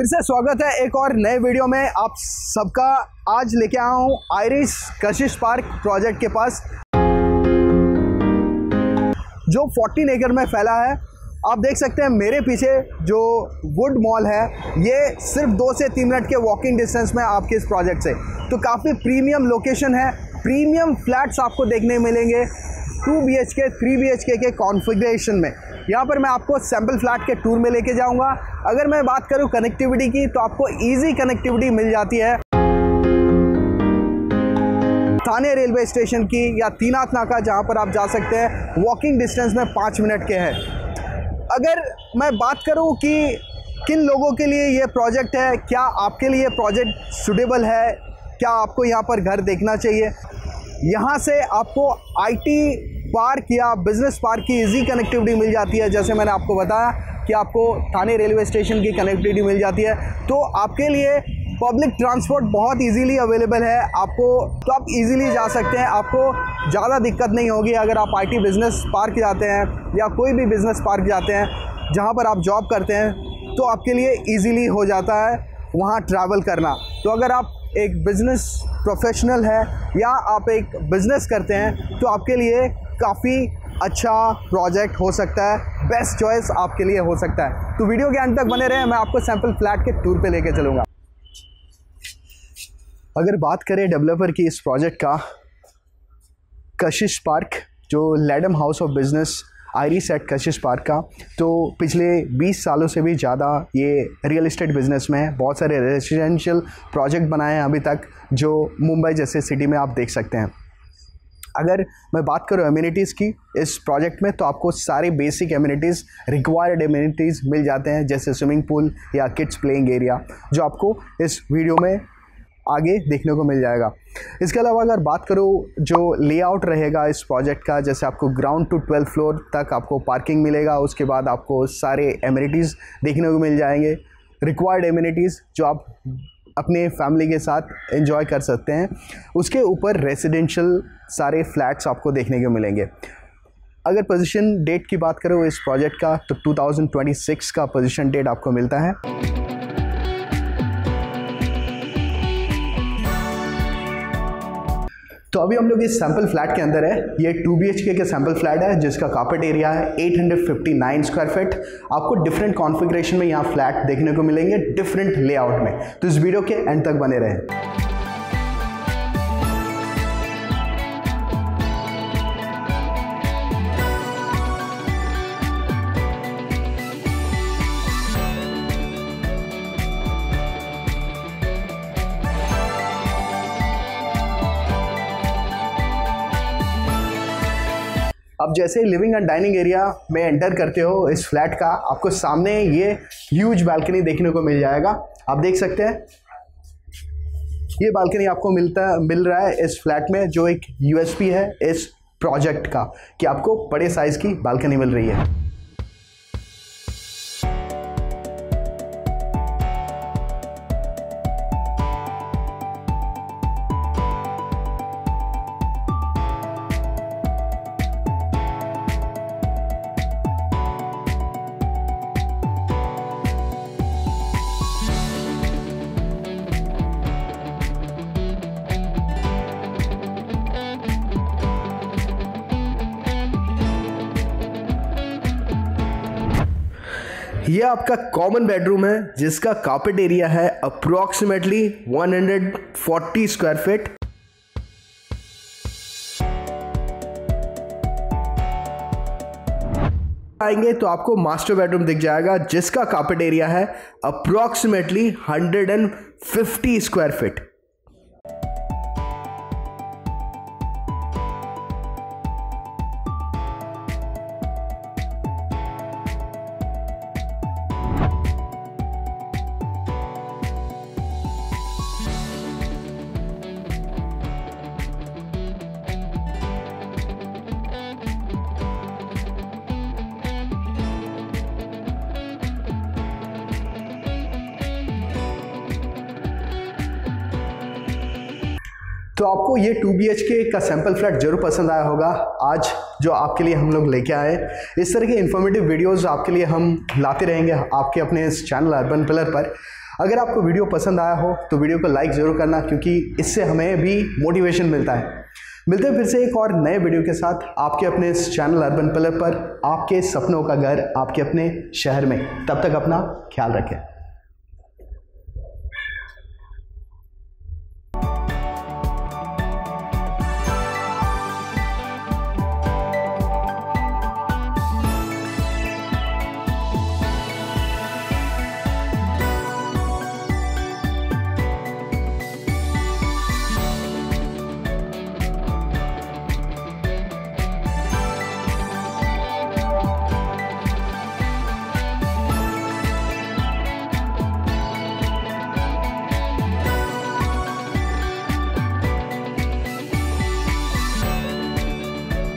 फिर से स्वागत है एक और नए वीडियो में। आप सबका आज लेके आया हूँ आयरिश कशिश पार्क प्रोजेक्ट के पास, जो 14 एकड़ में फैला है। आप देख सकते हैं मेरे पीछे जो वुड मॉल है, ये सिर्फ़ दो से तीन मिनट के वॉकिंग डिस्टेंस में आपके इस प्रोजेक्ट से। तो काफ़ी प्रीमियम लोकेशन है प्रीमियम फ्लैट्स आपको देखने मिलेंगे two B H K three B H K configuration में। यहाँ पर मैं आपको सैंपल फ्लैट के टूर में लेके जाऊँगा। अगर मैं बात करूँ कनेक्टिविटी की तो आपको ईजी कनेक्टिविटी मिल जाती है। थाने रेलवे स्टेशन की या तीनाथ नाका, जहाँ पर आप जा सकते हैं वॉकिंग डिस्टेंस में पाँच मिनट के हैं। अगर मैं बात करूँ कि किन लोगों के लिए ये प्रोजेक्ट है, क्या आपके लिए प्रोजेक्ट सुटेबल है, क्या आपको यहाँ पर घर देखना चाहिए, यहाँ से आपको आईटी पार्क या बिज़नेस पार्क की इजी कनेक्टिविटी मिल जाती है। जैसे मैंने आपको बताया कि आपको थाने रेलवे स्टेशन की कनेक्टिविटी मिल जाती है। तो आपके लिए पब्लिक ट्रांसपोर्ट बहुत इजीली अवेलेबल है। आपको तो आप इजीली जा सकते हैं। आपको ज़्यादा दिक्कत नहीं होगी अगर आप आईटी बिज़नेस पार्क जाते हैं या कोई भी बिज़नेस पार्क जाते हैं, जहाँ पर आप जॉब करते हैं तो आपके लिए ईजीली हो जाता है वहाँ ट्रैवल करना। तो अगर आप एक बिज़नेस प्रोफेशनल है या आप एक बिज़नेस करते हैं तो आपके लिए काफ़ी अच्छा प्रोजेक्ट हो सकता है बेस्ट चॉइस आपके लिए हो सकता है। तो वीडियो के अंत तक बने रहे, मैं आपको सैंपल फ्लैट के टूर पे लेके चलूँगा। अगर बात करें डेवलपर की इस प्रोजेक्ट का, कशिश पार्क, जो लेडम हाउस ऑफ़ बिज़नेस, आयरी सेट कशिश पार्क का तो पिछले 20 सालों से भी ज़्यादा ये रियल इस्टेट बिज़नेस में है। बहुत सारे रेजिडेंशियल प्रोजेक्ट बनाए हैं अभी तक, जो मुंबई जैसे सिटी में आप देख सकते हैं। अगर मैं बात करूँ एम्यूनिटीज़ की, इस प्रोजेक्ट में तो आपको सारे बेसिक एम्यूनिटीज़ रिक्वायर्ड एम्यूनिटीज़ मिल जाते हैं, जैसे स्विमिंग पूल या किड्स प्लेइंग एरिया जो आपको इस वीडियो में आगे देखने को मिल जाएगा। इसके अलावा अगर बात करूँ जो लेआउट रहेगा इस प्रोजेक्ट का, जैसे आपको ग्राउंड टू ट्वेल्थ फ्लोर तक आपको पार्किंग मिलेगा, उसके बाद आपको सारे एम्यूनिटीज़ देखने को मिल जाएँगे। रिक्वायर्ड एम्यूनिटीज़ जो आप अपने फैमिली के साथ इंजॉय कर सकते हैं। उसके ऊपर रेजिडेंशल सारे फ्लैट्स आपको देखने को मिलेंगे। अगर पोजीशन डेट की बात करो इस प्रोजेक्ट का तो 2026 का पोजीशन डेट आपको मिलता है। तो अभी हम लोग इस सैंपल फ्लैट के अंदर है। ये two B H K sample flat है, जिसका कार्पेट एरिया है 859 स्क्वायर फीट आपको डिफरेंट कॉन्फ़िगरेशन में यहाँ फ्लैट देखने को मिलेंगे डिफरेंट लेआउट में। तो इस वीडियो के एंड तक बने रहें। अब जैसे लिविंग एंड डाइनिंग एरिया में एंटर करते हो इस फ्लैट का, आपको सामने ये ह्यूज बालकनी देखने को मिल जाएगा। आप देख सकते हैं, ये बालकनी आपको मिलता, मिल रहा है इस फ्लैट में, जो एक यूएसपी है इस प्रोजेक्ट का, कि आपको बड़े साइज़ की बालकनी मिल रही है। ये आपका कॉमन बेडरूम है, जिसका कार्पेट एरिया है अप्रोक्सीमेटली 140 स्क्वायर फीट आएँगे तो आपको मास्टर बेडरूम दिख जाएगा, जिसका कार्पेट एरिया है अप्रोक्सीमेटली 150 स्क्वायर फीट तो आपको ये टू बी एच के का सैंपल फ्लैट ज़रूर पसंद आया होगा। आज जो आपके लिए हम लोग लेके आए, इस तरह के इन्फॉर्मेटिव वीडियोस आपके लिए हम लाते रहेंगे आपके अपने इस चैनल अर्बन पिलर पर। अगर आपको वीडियो पसंद आया हो तो वीडियो को लाइक ज़रूर करना, क्योंकि इससे हमें भी मोटिवेशन मिलता है। मिलते हैं फिर से एक और नए वीडियो के साथ आपके अपने इस चैनल अर्बन पिलर पर, आपके सपनों का घर, आपके अपने शहर में। तब तक अपना ख्याल रखें।